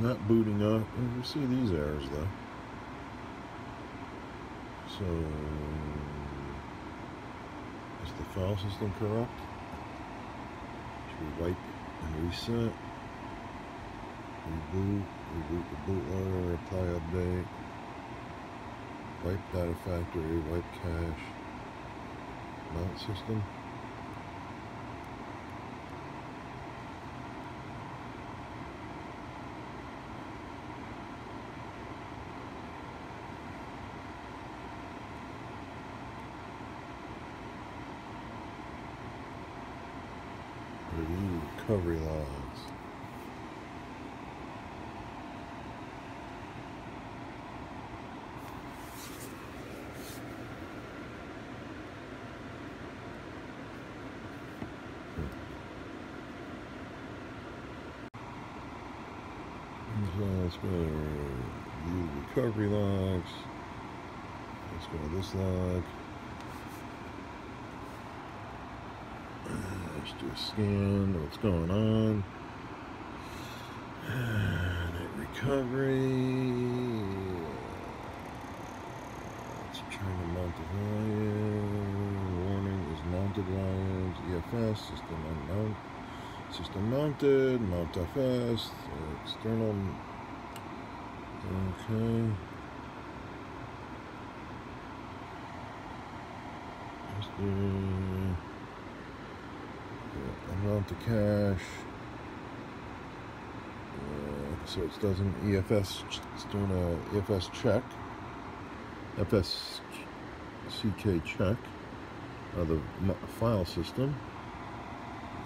Not booting up. You see these errors though. So, is the file system corrupt? Should we wipe and reset? Reboot, reboot the bootloader, apply update, wipe data factory, wipe cache, mount system. Recovery logs. Let's go view recovery logs. Let's go to this log. Let's do a scan. What's going on? Net recovery. Let's try to mount the volume. Warning is mounted volumes. EFS system unknown. System mounted. Mount FS. External. Okay. Just do. Amount to cache. Uh, so it doesn't EFS. It's doing a EFS check. FS CK check of the file system.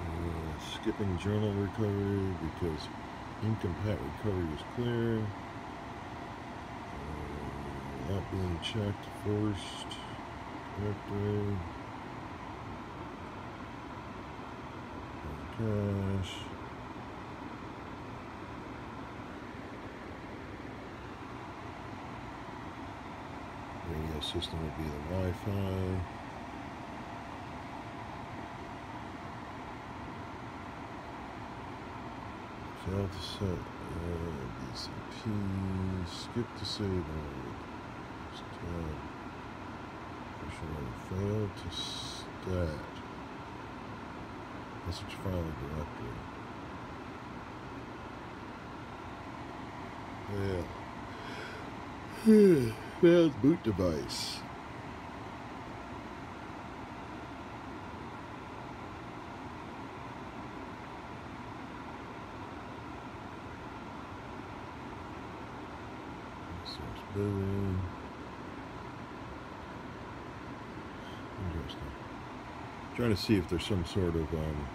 Uh, skipping journal recovery because incompat recovery is clear. Uh, not being checked first. Directory. Cache. Radio system would be the Wi-Fi. Failed to set uh, BCB. Skip to save mode. Stat. Push Failed to stat. Message file directory. Yeah. Failed boot device. Source building. Trying to see if there's some sort of um,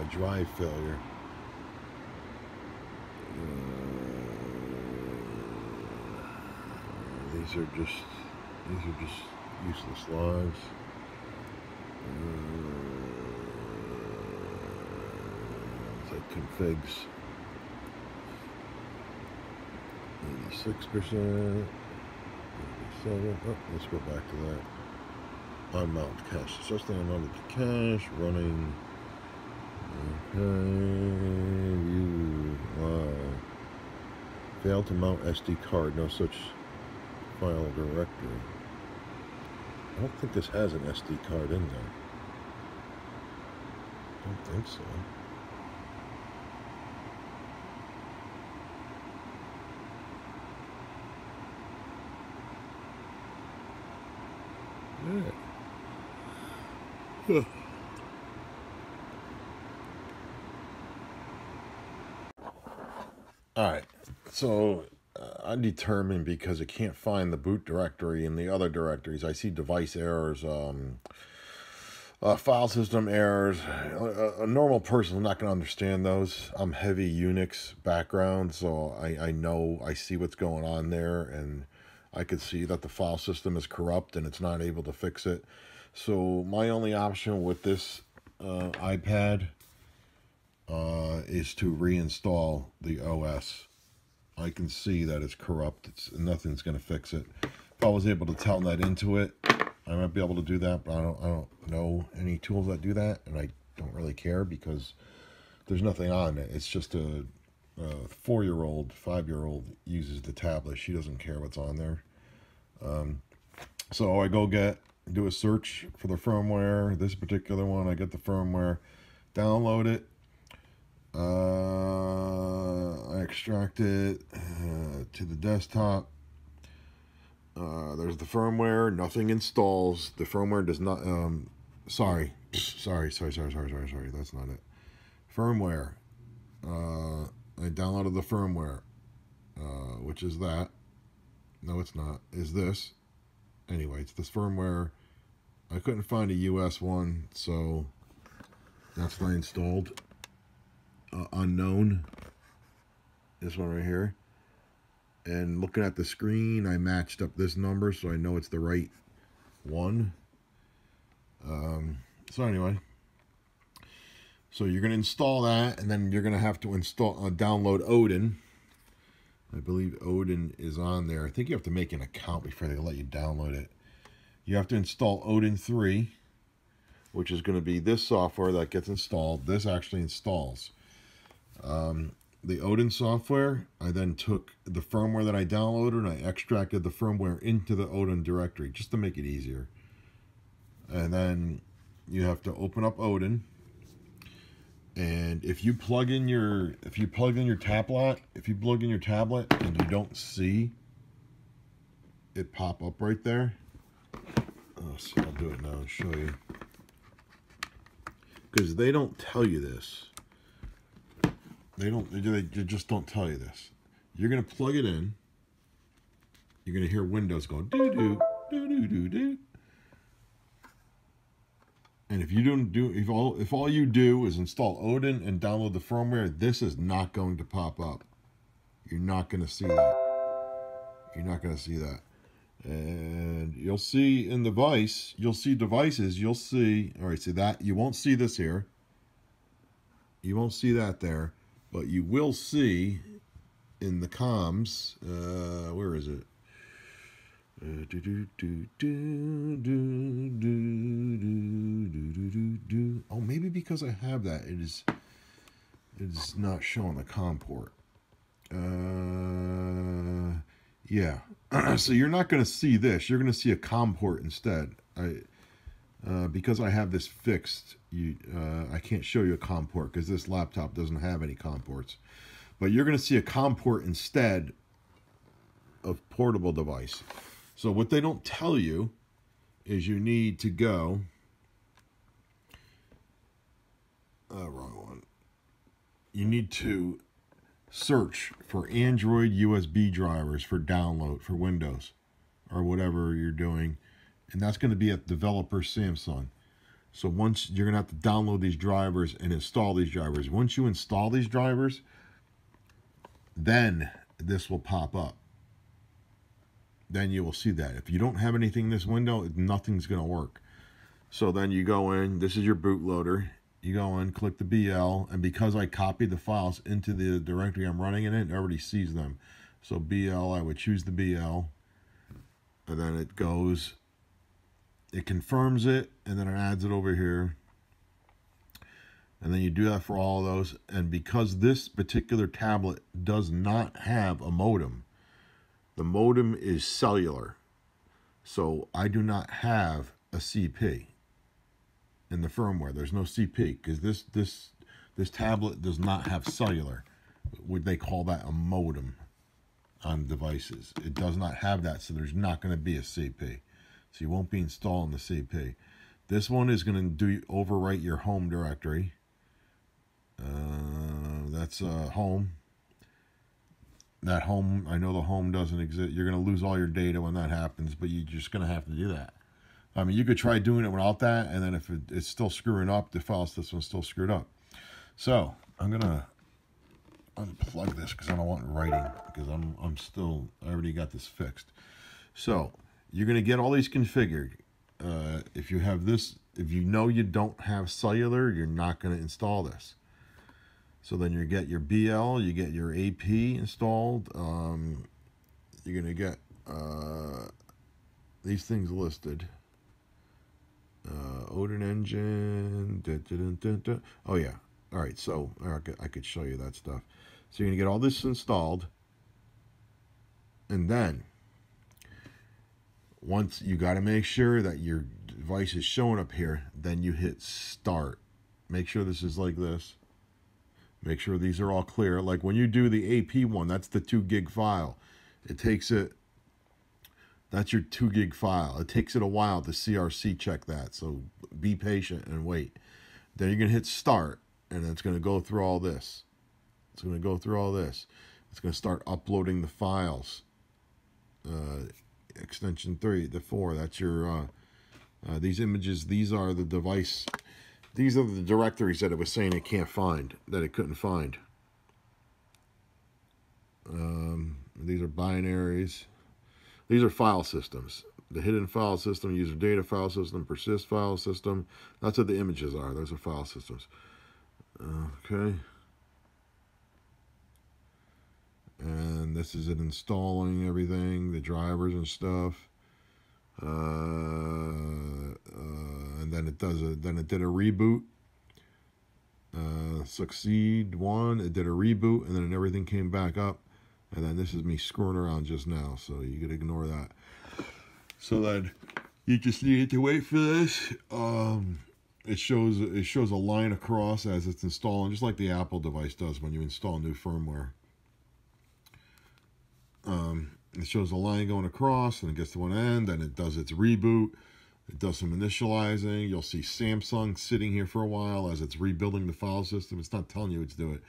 a drive failure. Uh, these are just these are just useless logs. Uh, configs. 86%. 87. Oh, let's go back to that. Unmount cache. Successfully unmounted the cache. Running. Okay. View. Wow. Failed to mount SD card. No such file directory. I don't think this has an SD card in there. I don't think so. All right. So uh, I determined because it can't find the boot directory in the other directories. I see device errors, um, uh, file system errors. A, a normal person is not going to understand those. I'm heavy Unix background, so I, I know, I see what's going on there, and I could see that the file system is corrupt and it's not able to fix it. So my only option with this uh, iPad uh, is to reinstall the OS. I can see that it's corrupt. It's nothing's going to fix it. If I was able to telnet into it, I might be able to do that, but I don't, I don't know any tools that do that, and I don't really care because there's nothing on it. It's just a uh, four-year-old, five-year-old uses the tablet. She doesn't care what's on there. Um, so I go get do a search for the firmware. This particular one, I get the firmware, download it. Uh, I extract it uh, to the desktop. Uh, there's the firmware. Nothing installs. The firmware does not. Um, sorry, sorry, sorry, sorry, sorry, sorry, sorry. That's not it. Firmware. Uh, I downloaded the firmware, uh, which is that. No, it's not. Is this? Anyway, it's this firmware. I couldn't find a US one, so that's what I installed. Uh, unknown. This one right here. And looking at the screen, I matched up this number, so I know it's the right one. Um, so anyway, so you're going to install that, and then you're going to have to install, uh, download Odin. I believe Odin is on there. I think you have to make an account before they let you download it. You have to install Odin 3, which is going to be this software that gets installed. This actually installs. Um, the Odin software, I then took the firmware that I downloaded and I extracted the firmware into the Odin directory just to make it easier. And then you have to open up Odin. And if you plug in your if you plug in your tablet, if you plug in your tablet and you don't see it pop up right there. Oh, see, I'll do it now and show you. Because they don't tell you this. They don't, they, just don't tell you this. You're going to plug it in. You're going to hear Windows go doo doo, doo doo doo doo. And if you don't do, if all, if all you do is install Odin and download the firmware, this is not going to pop up. You're not going to see that. You're not going to see that. And you'll see in the device, you'll see devices, you'll see, all right, see that, you won't see this here. You won't see that there. But you will see in the comms, uh, where is it? Oh, maybe because I have that, it is it is not showing the COM port. Uh, yeah. so you're not going to see this. You're going to see a COM port instead. I uh, because I have this fixed, you, uh, I can't show you a COM port because this laptop doesn't have any COM ports. But you're going to see a COM port instead of portable device. So what they don't tell you is you need to go, uh, wrong one. You need to search for Android USB drivers for download for Windows or whatever you're doing and that's going to be at developer Samsung. So once you're going to have to download these drivers and install these drivers. Once you install these drivers, then this will pop up. Then you will see that. If you don't have anything in this window, nothing's going to work. So then you go in, this is your bootloader. You go in, click the BL, and because I copied the files into the directory I'm running in it, it already sees them. So BL, I would choose the BL, and then it goes it confirms it and then it adds it over here and then you do that for all of those and because this particular tablet does not have a modem the modem is cellular so I do not have a CP in the firmware there's no CP because this this this tablet does not have cellular would they call that a modem on devices it does not have that so there's not going to be a CP so you won't be installing the CP. This one is going to do overwrite your home directory. Uh, that's uh, home. That home, I know the home doesn't exist. You're going to lose all your data when that happens, but you're just going to have to do that. I mean, you could try doing it without that, and then if it, it's still screwing up, the file system's still screwed up. So I'm going to unplug this because I don't want writing because I'm, I'm still, I already got this fixed. So you're going to get all these configured. Uh, if you have this, if you know you don't have cellular, you're not going to install this. So then you get your BL, you get your AP installed. Um, you're going to get uh, these things listed. Uh, Odin engine. Oh yeah. All right. So I could, I could show you that stuff. So you're going to get all this installed. And then, once you got to make sure that your device is showing up here, then you hit start. Make sure this is like this. Make sure these are all clear. Like when you do the AP one, that's the 2 gig file. It takes it, that's your 2 gig file. It takes it a while to CRC check that. So be patient and wait. Then you're going to hit start and it's going to go through all this. It's going to go through all this. It's going to start uploading the files. Uh, extension 3, the 4, that's your, uh, uh, these images, these are the device these are the directories that it was saying it can't find, that it couldn't find. Um, these are binaries. These are file systems. The hidden file system, user data file system, persist file system. That's what the images are. Those are file systems. Okay. And this is it installing everything, the drivers and stuff. Uh, uh, and then it does a then it did a reboot. Uh, succeed one, it did a reboot, and then everything came back up. And then this is me screwing around just now, so you could ignore that. So then you just need to wait for this. Um, it shows it shows a line across as it's installing, just like the Apple device does when you install new firmware. Um, it shows a line going across and it gets to one end and it does its reboot. It does some initializing. You'll see Samsung sitting here for a while as it's rebuilding the file system. It's not telling you it's doing it,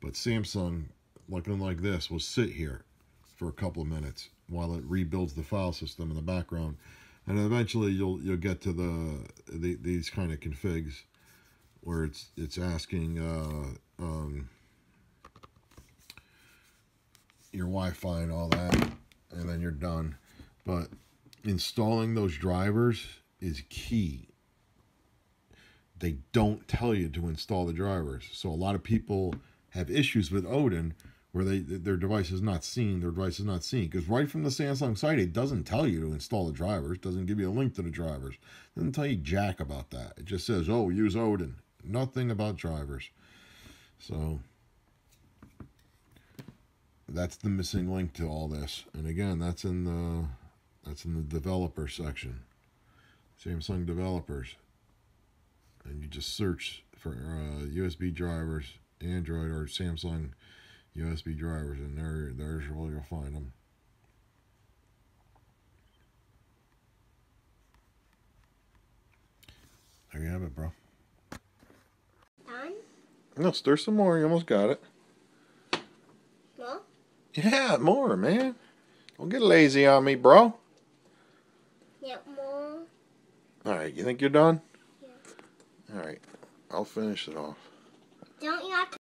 but Samsung, looking like this, will sit here for a couple of minutes while it rebuilds the file system in the background. And eventually you'll you'll get to the, the these kind of configs where it's it's asking uh, um, your Wi-Fi and all that and then you're done. But installing those drivers is key. They don't tell you to install the drivers. So a lot of people have issues with Odin where they their device is not seen, their device is not seen. Because right from the Samsung site, it doesn't tell you to install the drivers, doesn't give you a link to the drivers. Doesn't tell you jack about that. It just says, oh, use Odin. Nothing about drivers. So that's the missing link to all this. And again, that's in the that's in the developer section. Samsung developers. And you just search for uh, USB drivers, Android or Samsung USB drivers, and there, there's where you'll find them. There you have it, bro. Done? No, stir some more. You almost got it. Yeah, more, man. Don't get lazy on me, bro. Yeah, more. All right, you think you're done? Yeah. All right, I'll finish it off. Don't you have to